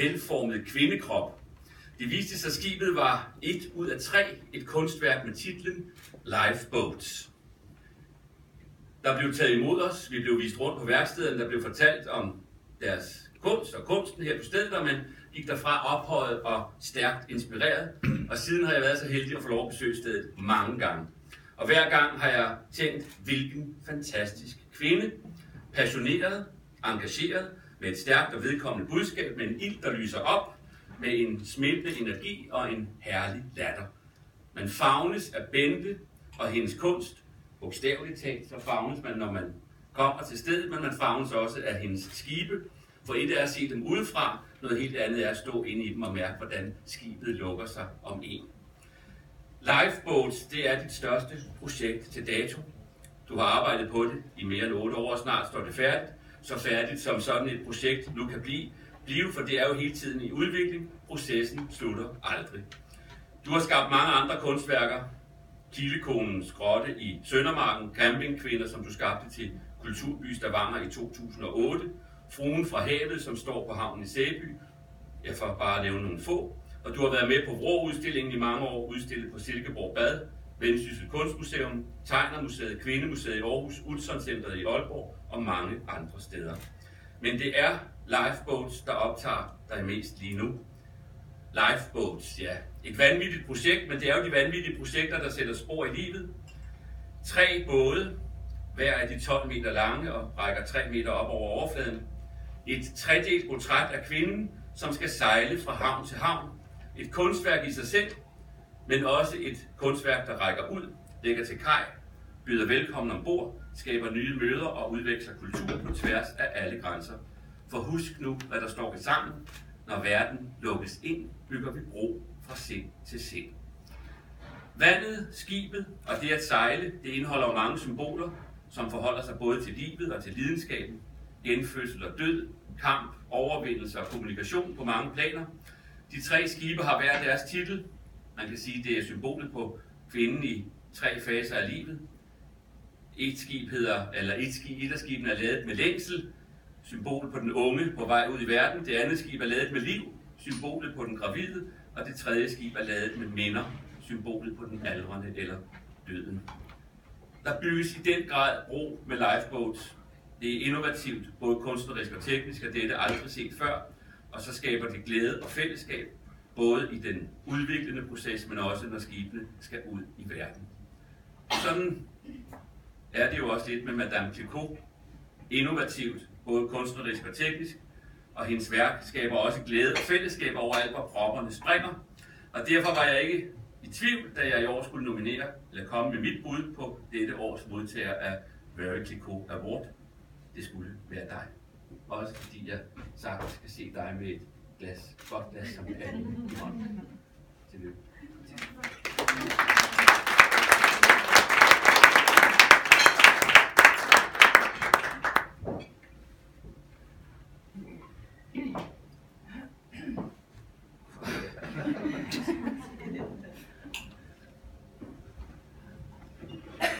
velformet kvindekrop. Det viste sig, at skibet var et ud af tre, et kunstværk med titlen Lifeboats. Der blev taget imod os, vi blev vist rundt på værkstedet, der blev fortalt om deres kunst og kunsten her på stedet, og man gik derfra ophøjet og stærkt inspireret. Og siden har jeg været så heldig at få lov at besøge stedet mange gange. Og hver gang har jeg tænkt, hvilken fantastisk kvinde, passioneret, engageret, med et stærkt og vedkommende budskab, med en ild, der lyser op, med en smittende energi og en herlig latter. Man fagnes af Bente og hendes kunst. Bogstaveligt talt, så fagnes man, når man kommer til stedet, men man fagnes også af hendes skibe. For et er at se dem udefra, noget helt andet er at stå inde i dem og mærke, hvordan skibet lukker sig om en. Lifeboats, det er dit største projekt til dato. Du har arbejdet på det i mere end 8 år, og snart står det færdigt. Så færdigt som sådan et projekt nu kan blive, blive, for det er jo hele tiden i udvikling. Processen slutter aldrig. Du har skabt mange andre kunstværker. Kilekonens grotte i Søndermarken, campingkvinder, som du skabte til Kulturby Stavanger i 2008, Fruen fra havet, som står på havnen i Sæby, jeg får bare nævne nogle få, og du har været med på Vrå-udstillingen i mange år, udstillet på Silkeborg Bad, Vendsyssel Kunstmuseum, Tegnermuseet, Kvindemuseet i Aarhus, Utzon i Aalborg og mange andre steder. Men det er Lifeboats, der optager dig mest lige nu. Lifeboats, ja. Et vanvittigt projekt, men det er jo de vanvittige projekter, der sætter spor i livet. Tre både, hver af de 12 meter lange og rækker 3 meter op over overfladen. Et tredelt portræt af kvinden, som skal sejle fra havn til havn. Et kunstværk i sig selv, men også et kunstværk, der rækker ud, lægger til kaj, byder velkommen ombord, skaber nye møder og udveksler kultur på tværs af alle grænser. For husk nu, hvad der står ved sammen. Når verden lukkes ind, bygger vi bro fra sind til sind. Vandet, skibet og det at sejle, det indeholder mange symboler, som forholder sig både til livet og til lidenskaben, genfødsel og død, kamp, overvindelse og kommunikation på mange planer. De tre skibe har hver deres titel. Man kan sige, det er symbolet på kvinden i tre faser af livet. Et skib hedder, eller et, skib, et af skibene er lavet med længsel, symbolet på den unge på vej ud i verden. Det andet skib er lavet med liv, symbolet på den gravide. Og det tredje skib er lavet med minder, symbolet på den aldrende eller døden. Der bygges i den grad bro med lifeboats. Det er innovativt, både kunstnerisk og teknisk, og det er det aldrig set før. Og så skaber det glæde og fællesskab, både i den udviklende proces, men også når skibene skal ud i verden. Sådan er det jo også lidt med Madame Clicquot. Innovativt, både kunstnerisk og teknisk, og hendes værk skaber også glæde og fællesskab overalt, hvor propperne springer. Og derfor var jeg ikke i tvivl, da jeg i år skulle nominere, eller komme med mit bud på dette års modtager af Very Clicquot Award. Det skulle være dig. Også fordi jeg sagtens skal se dig med et less, God bless someday.